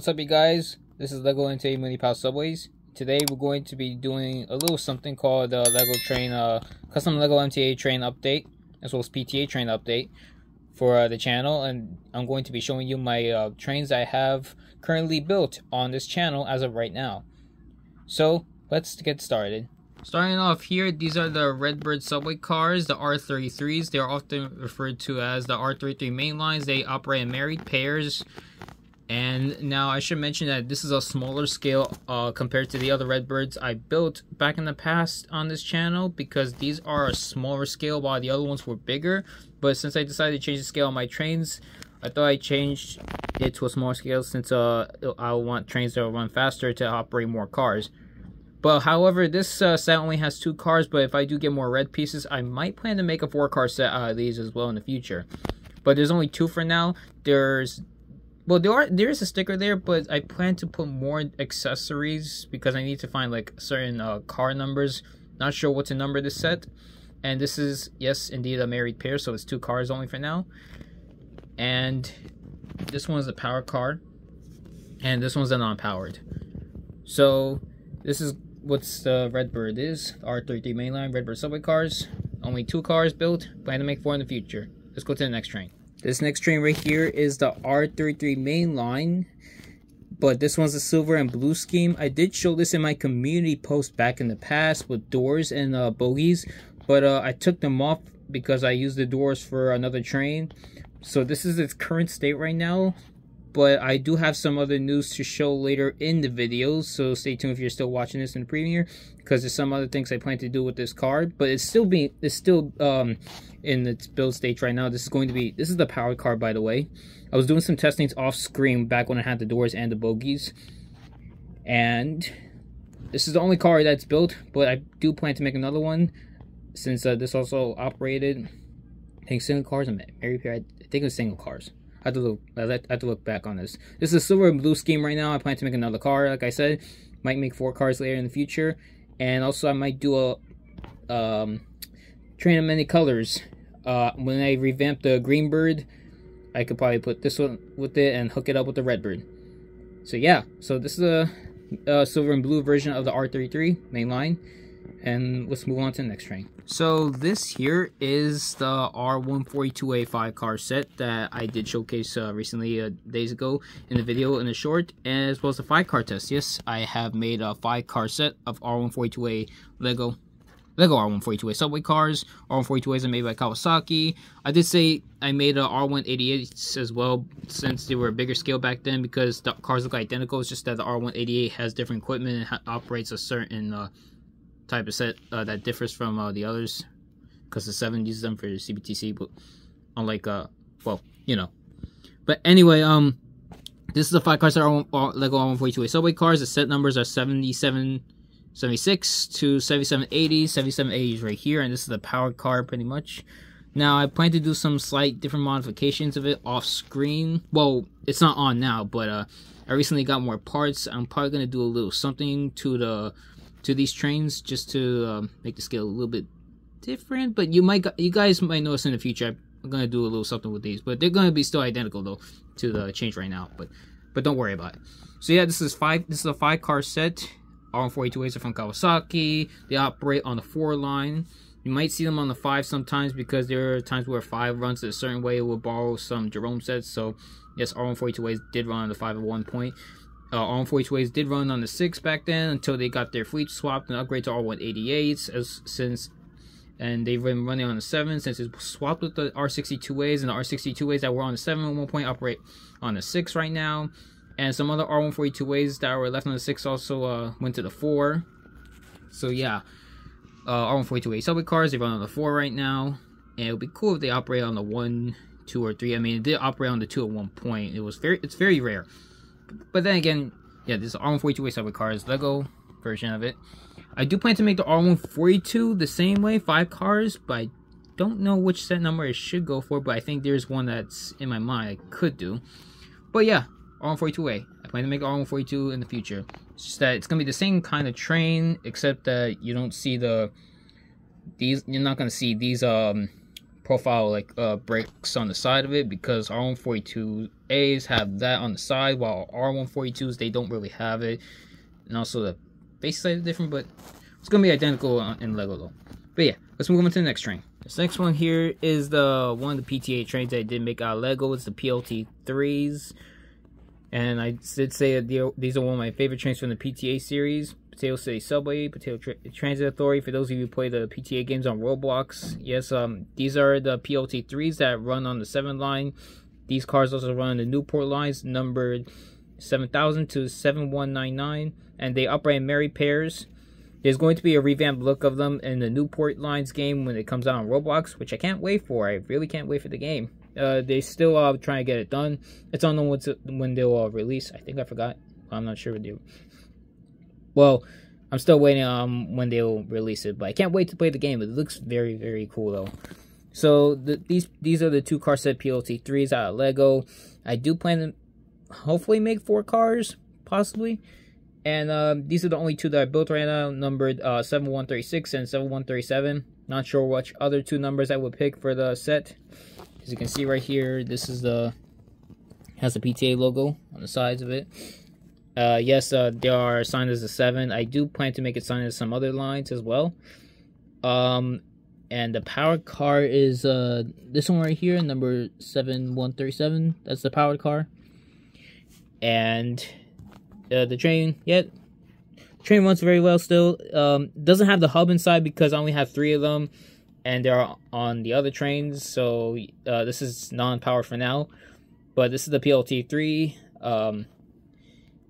What's up you guys? This is LEGO MTA Munipals Subways. Today we're going to be doing a little something called uh, LEGO Train, uh, Custom LEGO MTA Train Update, as well as PTA Train Update for uh, the channel. And I'm going to be showing you my uh, trains I have currently built on this channel as of right now. So, let's get started. Starting off here, these are the Redbird subway cars, the R33s. They are often referred to as the R33 mainlines. They operate in married pairs and now I should mention that this is a smaller scale uh, compared to the other Redbirds I built back in the past on this channel because these are a smaller scale while the other ones were bigger. But since I decided to change the scale on my trains, I thought I changed it to a smaller scale since uh, I want trains that run faster to operate more cars. But however, this uh, set only has two cars, but if I do get more red pieces, I might plan to make a four car set out of these as well in the future. But there's only two for now. There's well, there are there is a sticker there, but I plan to put more accessories because I need to find like certain uh, car numbers. Not sure what to number this set. And this is yes, indeed a married pair, so it's two cars only for now. And this one is a power car, and this one's a non-powered. So this is what's the Redbird is R33 mainline Redbird subway cars. Only two cars built. Plan to make four in the future. Let's go to the next train. This next train right here is the R33 main line. But this one's a silver and blue scheme. I did show this in my community post back in the past with doors and uh, bogies. But uh, I took them off because I used the doors for another train. So this is its current state right now but I do have some other news to show later in the videos, so stay tuned if you're still watching this in the premiere, because there's some other things I plan to do with this card, but it's still being, it's still um, in its build stage right now. This is going to be, this is the power card, by the way. I was doing some testings off screen back when I had the doors and the bogies, and this is the only car that's built, but I do plan to make another one, since uh, this also operated, I think single cars, I'm very I think it was single cars. I have to look. I have to look back on this. This is a silver and blue scheme right now. I plan to make another car. Like I said, might make four cars later in the future, and also I might do a um, train of many colors. Uh, when I revamp the green bird, I could probably put this one with it and hook it up with the red bird. So yeah, so this is a, a silver and blue version of the R33 main line and let's move on to the next train. So this here is the R142A5 car set that I did showcase uh, recently uh, days ago in the video in a short, as well as the 5 car test. Yes, I have made a 5 car set of R142A Lego Lego R142A subway cars. R142As are made by Kawasaki. I did say I made a R188s as well since they were a bigger scale back then because the cars look identical. It's just that the R188 has different equipment and operates a certain uh, type of set uh, that differs from uh, the others because the 7 uses them for CBTC, but unlike, uh, well, you know. But anyway, um, this is the five cars that are on, Lego R142A subway cars. The set numbers are 77, 76 to 7780. 7780 is right here, and this is the power car pretty much. Now, I plan to do some slight different modifications of it off screen. Well, it's not on now, but uh, I recently got more parts. I'm probably going to do a little something to the to these trains just to um, make the scale a little bit different. But you might you guys might notice in the future I'm gonna do a little something with these, but they're gonna be still identical though to the change right now. But but don't worry about it. So yeah, this is five. This is a five car set. R142As are from Kawasaki. They operate on the four line. You might see them on the five sometimes because there are times where five runs a certain way. It will borrow some Jerome sets. So yes, R142As did run on the five at one point uh, R142As did run on the 6 back then until they got their fleet swapped and upgraded to R188s as since and they've been running on the 7 since it's swapped with the R62As and the R62As that were on the 7 at one point operate on the 6 right now. And some other R142As that were left on the 6 also uh, went to the 4 so yeah. Uh, R142A subway cars they run on the 4 right now. And it would be cool if they operate on the 1 2 or 3 I mean it did operate on the 2 at one point. It was very it's very rare but then again, yeah, this is R142A subway cars, Lego version of it. I do plan to make the R142 the same way, five cars, but I don't know which set number it should go for, but I think there's one that's in my mind I could do. But yeah, R142A. I plan to make R142 in the future. It's just that it's gonna be the same kind of train, except that you don't see the these. You're not gonna see these um profile like uh, bricks on the side of it because R142As have that on the side while R142s they don't really have it. And also the base side is different but it's gonna be identical in Lego though. But yeah let's move on to the next train. This next one here is the one of the PTA trains that I did make out of Lego. It's the PLT 3s and I did say that these are one of my favorite trains from the PTA series Potato City Subway, Potato Tra Transit Authority. For those of you who play the PTA games on Roblox, yes, um, these are the PLT3s that run on the 7 line. These cars also run on the Newport lines, numbered 7000 to 7199, and they operate in merry pairs. There's going to be a revamped look of them in the Newport Lines game when it comes out on Roblox, which I can't wait for. I really can't wait for the game. Uh, they still are uh, trying to get it done. It's on the when they'll uh, release. I think I forgot. I'm not sure what they well, I'm still waiting on when they'll release it, but I can't wait to play the game. It looks very, very cool though. So the, these these are the two car set PLT threes out of Lego. I do plan to hopefully make four cars, possibly. And um, these are the only two that I built right now, numbered uh, 7136 and 7137. Not sure which other two numbers I would pick for the set. As you can see right here, this is the has the PTA logo on the sides of it. Uh, yes, uh, they are assigned as a 7. I do plan to make it signed as some other lines as well. Um, and the power car is uh, this one right here, number 7137. That's the powered car. And uh, the train, yeah, train runs very well still. Um, doesn't have the hub inside because I only have three of them. And they're on the other trains, so uh, this is non-power for now. But this is the PLT3. Um,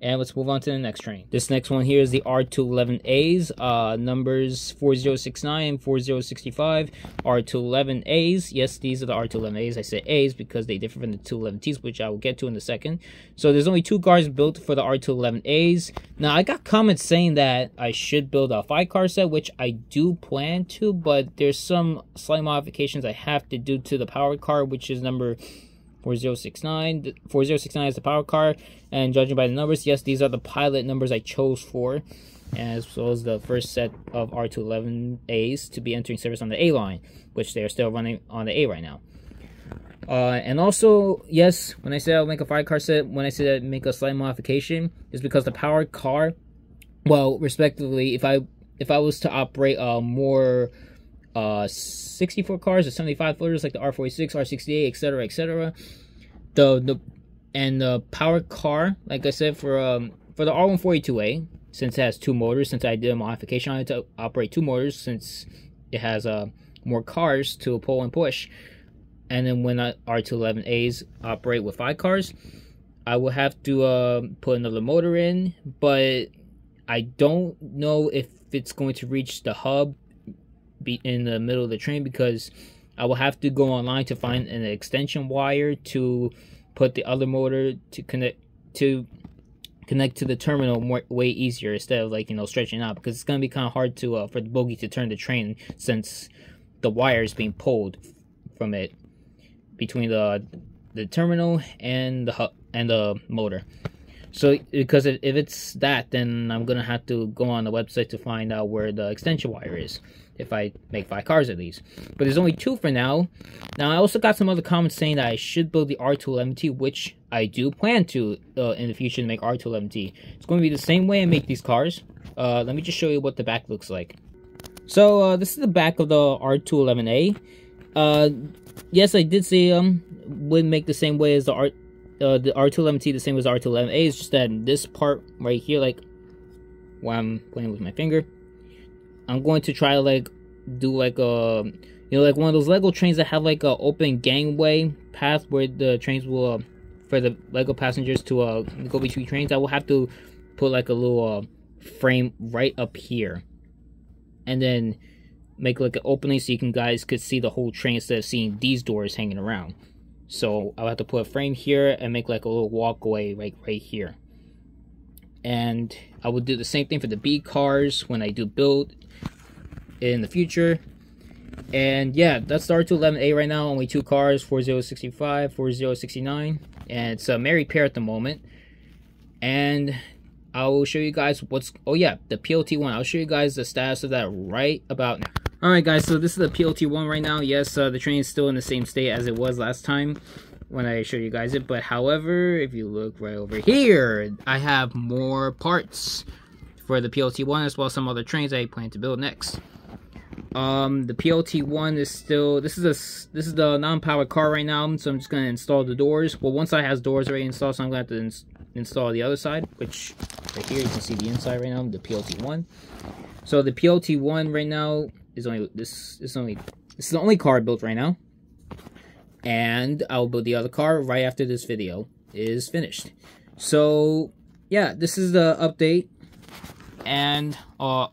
and let's move on to the next train. This next one here is the R211As, uh, numbers 4069 and 4065. R211As, yes, these are the R211As. I said A's because they differ from the 211Ts, which I will get to in a second. So there's only two cars built for the R211As. Now, I got comments saying that I should build a five car set, which I do plan to, but there's some slight modifications I have to do to the powered car, which is number 4069. 4069 is the power car, and judging by the numbers, yes, these are the pilot numbers I chose for, as well as the first set of R211As to be entering service on the A line, which they are still running on the A right now. Uh, and also, yes, when I say I'll make a five car set, when I say I make a slight modification, is because the power car, well, respectively, if I if I was to operate a more uh, 64 cars or 75 footers like the R46, R68, etc., etc. The the and the power car, like I said, for um for the R142A, since it has two motors, since I did a modification on it to operate two motors, since it has uh more cars to pull and push, and then when R211As operate with five cars, I will have to uh, put another motor in, but I don't know if it's going to reach the hub be in the middle of the train because I will have to go online to find an extension wire to put the other motor to connect to connect to the terminal more, way easier instead of like you know stretching out because it's gonna be kind of hard to uh, for the bogie to turn the train since the wire is being pulled from it between the the terminal and the and the motor. So because if it's that, then I'm gonna have to go on the website to find out where the extension wire is if I make five cars of these. But there's only two for now. Now, I also got some other comments saying that I should build the R211T, which I do plan to uh, in the future to make R211T. It's going to be the same way I make these cars. Uh, let me just show you what the back looks like. So, uh, this is the back of the R211A. Uh, yes, I did say um would make the same way as the R uh, the R211T the same as R211A. It's just that this part right here, like, while I'm playing with my finger, I'm going to try to like do like a you know like one of those Lego trains that have like a open gangway path where the trains will uh, for the Lego passengers to uh go between trains. I will have to put like a little uh, frame right up here, and then make like an opening so you can guys could see the whole train instead of seeing these doors hanging around. So I'll have to put a frame here and make like a little walkway right right here. And I will do the same thing for the B cars when I do build in the future. And yeah, that's the R211A right now. Only two cars, 4065, 4069. And it's a merry pair at the moment. And I will show you guys what's... Oh yeah, the PLT one. I'll show you guys the status of that right about now. Alright guys, so this is the PLT-1 right now. Yes, uh, the train is still in the same state as it was last time when I show you guys it. But however, if you look right over here, I have more parts for the PLT-1 as well as some other trains I plan to build next. Um, the PLT-1 is still, this is a, this is the non-powered car right now, so I'm just going to install the doors. Well, once I has doors already installed, so I'm going to have to ins install the other side, which right here you can see the inside right now, the PLT-1. So the PLT-1 right now is only this is only this is the only car built right now. And I'll build the other car right after this video is finished. So yeah, this is the update. And uh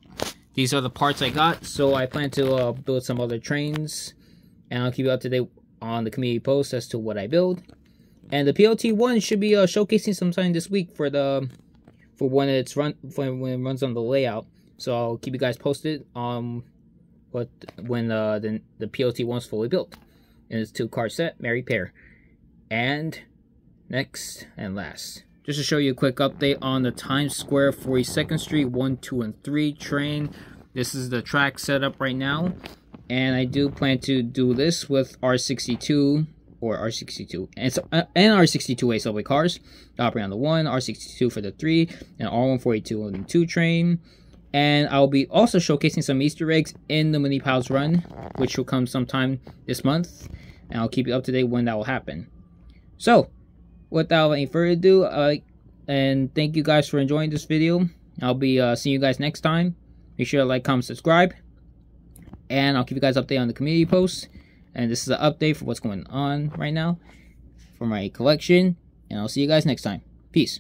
these are the parts I got. So I plan to uh, build some other trains. And I'll keep you up to date on the community post as to what I build. And the PLT1 should be uh, showcasing sometime this week for the for when it's run for when it runs on the layout. So I'll keep you guys posted on what when uh, the the PLT one's fully built. And it's two car set, Mary Pair. And next and last, just to show you a quick update on the Times Square 42nd Street 1, 2, and 3 train. This is the track setup right now. And I do plan to do this with R62 or R62 and, so, uh, and R62A subway cars. Operating on the 1, R62 for the 3, and R142 on the 2 train. And I'll be also showcasing some Easter eggs in the Munipals run, which will come sometime this month. And I'll keep you up to date when that will happen. So, without any further ado, uh, and thank you guys for enjoying this video. I'll be uh, seeing you guys next time. Make sure to like, comment, subscribe. And I'll keep you guys updated on the community posts. And this is an update for what's going on right now for my collection. And I'll see you guys next time. Peace.